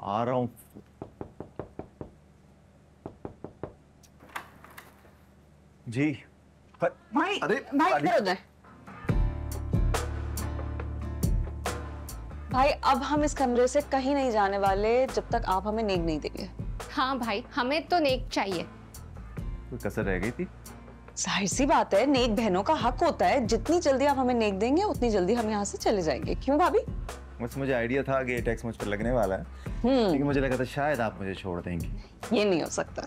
आ रहा हूँ जी। पर, भाई अरे भाई अरे, इधर उधर। भाई अब हम इस कमरे से कहीं नहीं जाने वाले जब तक आप हमें नेक नहीं देंगे। हाँ भाई हमें तो नेक चाहिए। कोई कसर रह गई थी? ज़ाहिर सी बात है नेक बहनों का हक होता है। जितनी जल्दी आप हमें नेक देंगे उतनी जल्दी हम यहाँ से चले जाएँगे। क्यों भाभी? बस मुझे आइडिया था कि ये टैक्स मुझ पर लगने वाला है। हम्म। लेकिन मुझे लगा था शायद आप मुझे छोड़ देंगी। ये नहीं हो सकता।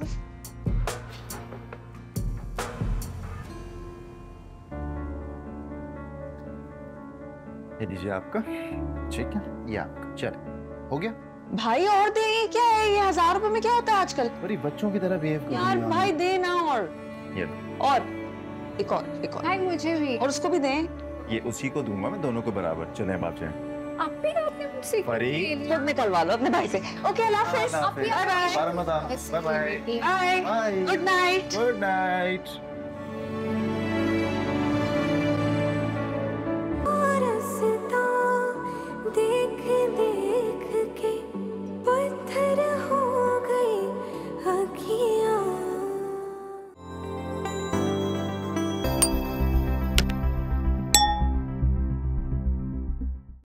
ये लीजिए आपका। ठीक है ये आपका। चले हो गया? भाई और दे ये क्या? है ये हज़ार रुपए में क्या होता है आजकल? अरे बच्चों की तरह बिहेव कर यार हैं आप। भाई दे ना और। ये और एक और एक और। भाई मुझे भी। और उसको भी दें? ये उसी को दूँगा मैं दोनों को बराबर। चले बाप जी आप भी आपने मुझसे परी। लोग निकलवा लो अपने भाई से। ओके अल्लाह हाफिज। Bye bye. Bye bye good night good night